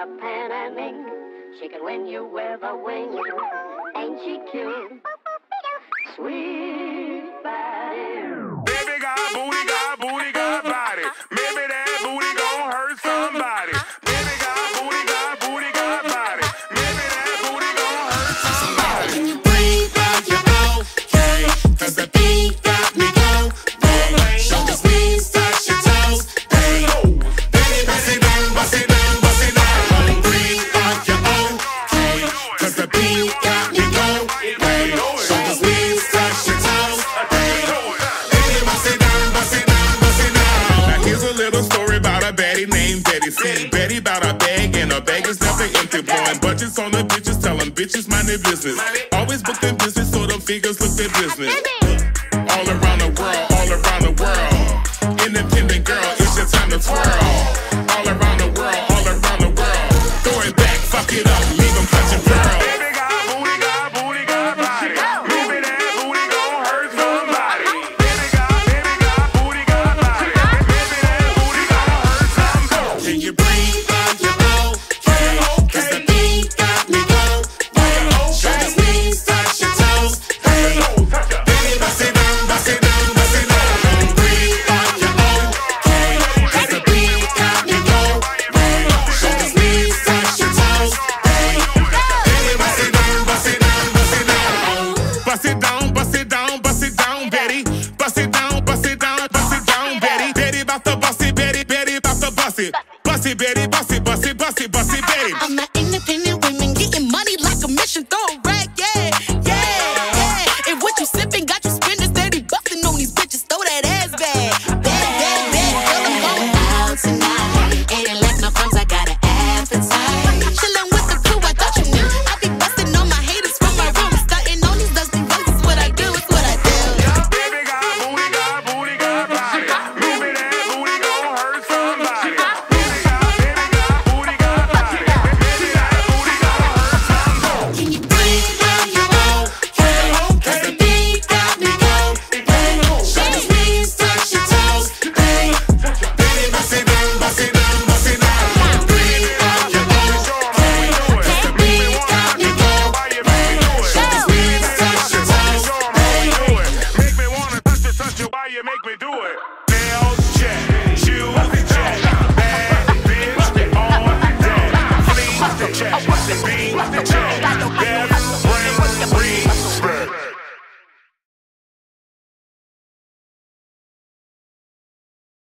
a pen and ink. She can win you with a wink. Ain't she cute? Sweet Betty. About a bag and her bag is never empty. Blowing budgets on the bitches, telling bitches mind their business. Always book their business so the figures look their business. All around the world, all around the world. Independent girl, it's your time to twirl. All around the world, all around the world. Throw it back, fuck it up, Bust it down, bust it down, bust it down, Betty. Bust it down, bust it down, bust it down, Betty. Betty bout to bust Betty, Betty bust it. Bust it, Betty, bust it, bust it, bust bust Betty. do it. Nails check,